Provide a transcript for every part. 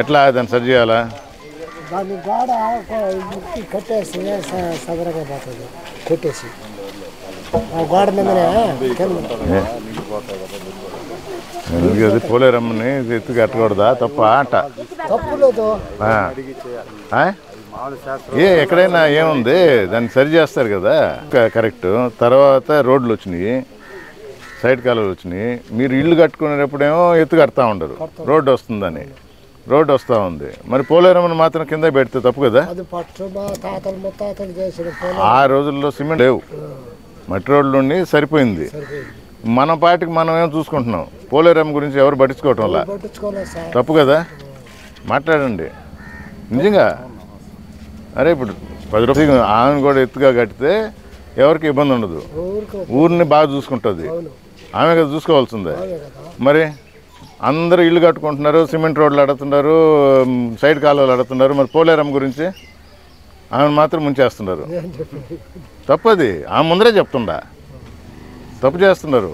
ఎట్లా దాన్ని సరి చేయాలా? దాన్ని గోడ కట్టేసి సదరంగా పోతుంది. కొట్టేసి. గోడ మీదనే పోలేరమ్మని ఎత్తు కట్టకూడదా? తప్ప ఆట తప్పు లేదు? ఏ ఎక్కడైనా ఏముంది? దాన్ని సరి చేస్తారు కదా? కరెక్ట్. తర్వాత రోడ్లు వచ్చినాయి. సైడ్ కాలువలు వచ్చినాయి. మీరు ఇల్లు కట్టుకునేటప్పుడేమో ఎత్తు కడతా ఉండరు. రోడ్డు వస్తుందని. రోడ్డు వస్తూ ఉంది. మరి పోలేరమ్మని మాత్రం కింద పెడితే తప్పు కదా? ఆ రోజుల్లో సిమెంట్ లేవు. మట్టి రోడ్లు ఉండి సరిపోయింది. మన పాటికి మనం ఏం చూసుకుంటున్నాం? పోలేరమ్మ గురించి ఎవరు పట్టించుకోవటం వల్ల? పట్టించుకోలేదు సార్. తప్పు కదా? మాట్లాడండి. నిజంగా? అరే ఇప్పుడు పది రూపాయలు ఆమెను కూడా ఎత్తుగా కట్టితే ఎవరికి ఇబ్బంది ఉండదు. ఊరిని బాగా చూసుకుంటుంది. ఆమె కదా చూసుకోవాల్సిందే. మరి అందరూ ఇల్లు కట్టుకుంటున్నారు సిమెంట్ రోడ్లు అడుగుతున్నారు సైడ్ కాలువలు అడుగుతున్నారు మరి పోలేరమ్మ గురించి ఆమెను మాత్రం ముంచేస్తున్నారు. తప్పది. ఆమె ముందరే చెప్తుండా తప్పు చేస్తున్నారు.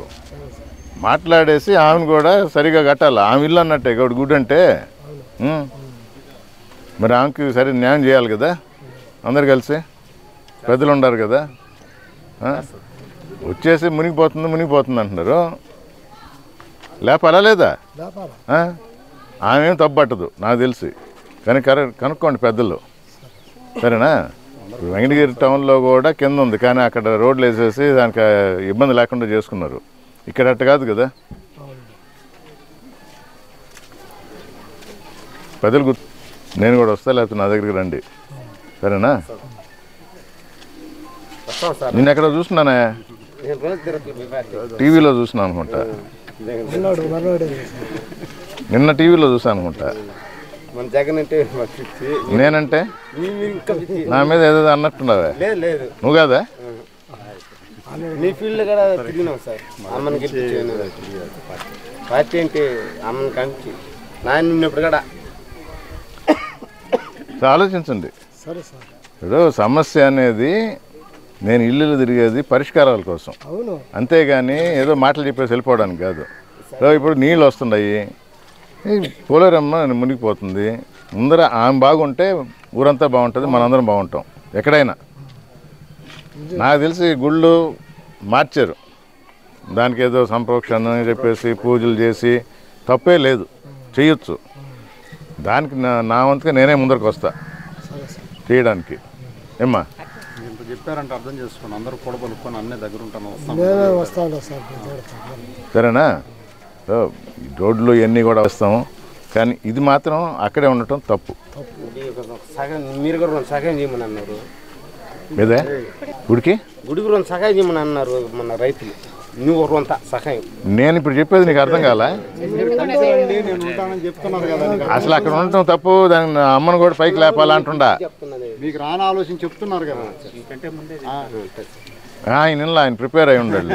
మాట్లాడేసి ఆమెను కూడా సరిగా కట్టాలి. ఆమె ఇల్లు అన్నట్టే గౌడు గుడ్ అంటే. మరి ఆమెకి సరే న్యాయం చేయాలి కదా? అందరు కలిసి? పెద్దలు ఉన్నారు కదా? వచ్చేసి మునిగిపోతుంది మునిగిపోతుంది అంటున్నారు. లేపాలా? లేదా? ఆమె ఏం తప్పు పట్టదు నాకు తెలిసి. కానీ కరె కనుక్కోండి పెద్దలు. సరేనా? వెంకటగిరి టౌన్లో కూడా కింద ఉంది కానీ అక్కడ రోడ్లు వేసేసి దానికి ఇబ్బంది లేకుండా చేసుకున్నారు. ఇక్కడ అట్ట కాదు కదా? పెద్దలు గుర్తు నేను కూడా వస్తా లేకపోతే నా దగ్గరికి రండి. సరేనా? నిన్న ఎక్కడ చూస్తున్నానే? టీవీలో చూసినా అనుకుంటా. నిన్న టీవీలో చూసాను అనుకుంటా. మన జగన్ అంటే నేనంటే? నా మీద ఏదో అన్నట్టున్నావే. లేదు లేదు. నువ్వు కదా? మీ ఫీల్డ్ కూడా తిరిగినాం సార్. అమ్మని పార్టీ అంటే అమ్మని కంచి. నాయన ఉన్నప్పుడు కూడా. ఆలోచించండి. సరే సార్. ఇప్పుడు సమస్య అనేది నేను ఇల్లు తిరిగేది పరిష్కారాల కోసం. అవును. అంతేగాని ఏదో మాటలు చెప్పేసి వెళ్ళిపోవడానికి కాదు. ఇప్పుడు నీళ్ళు వస్తున్నాయి. పోలేరమ్మ మునిగిపోతుంది. ముందర ఆమె బాగుంటే ఊరంతా బాగుంటుంది మనందరం బాగుంటాం. ఎక్కడైనా. నాకు తెలిసి గుళ్ళు మార్చారు. దానికి ఏదో సంప్రోక్షణ అని చెప్పేసి పూజలు చేసి తప్పే లేదు. చేయొచ్చు దానికి నా నా వంతుగా నేనే ముందరకు వస్తా చేయడానికి. ఏమ్మా? ఇంత చెప్పారంటే అర్థం చేసుకోండి. అందరూ కూడబలుకొని అన్నీ దగ్గర ఉంటాను వస్తాను. సరేనా? రోడ్లు ఇవన్నీ కూడా వస్తాము. కానీ ఇది మాత్రం అక్కడే ఉండటం తప్పు. మీరు కూడా సగం చేయమని అన్నారు. మీదే? గుడికి? గుడికి రెండు సహాయం చేయమని అన్నారు మన రైతులు. నువ్వు రొంత సహాయం. నేను ఇప్పుడు చెప్పేది నీకు అర్థం కాలా? నేను ఉంటానని చెప్తున్నారు కదా. అసలు అక్కడ ఉండటం తప్పు దాని అమ్మను కూడా పైకి లేపాలంటుండా? మీకు రాని ఆలోచన చెప్తున్నారు కదా. ఆయన ఆయన ప్రిపేర్ అయి ఉండాలి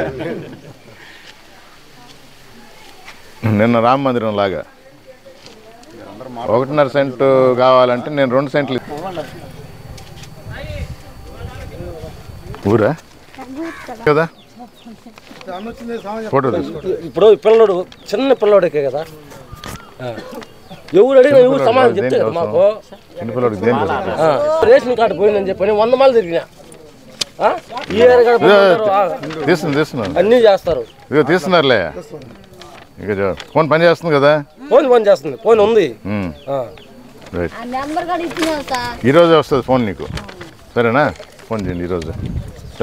నిన్న రామ మందిరం లాగా. ఒకటిన్నర సెంటు కావాలంటే నేను రెండు సెంట్లు ఊరా? కదా? ఫోటో తీసుకో. ఇప్పుడు పిల్లడు చిన్న పిల్లడికే కదా. ఆ. ఎవరు అడిగినా ఎవరు సమాధానం చెప్తే కదా మాకు. రేషన్ కార్డు పోయిందని చెప్పని వంద మాలు తిరిగినా. అన్నీ చేస్తారు. తీస్తున్నారులే. ఇక ఫోన్ పని చేస్తుంది కదా? ఫోన్ పని చేస్తుంది ఫోన్ ఉంది. ఈరోజే వస్తుంది ఫోన్ నీకు. సరేనా? ఫోన్ చేయండి ఈరోజు.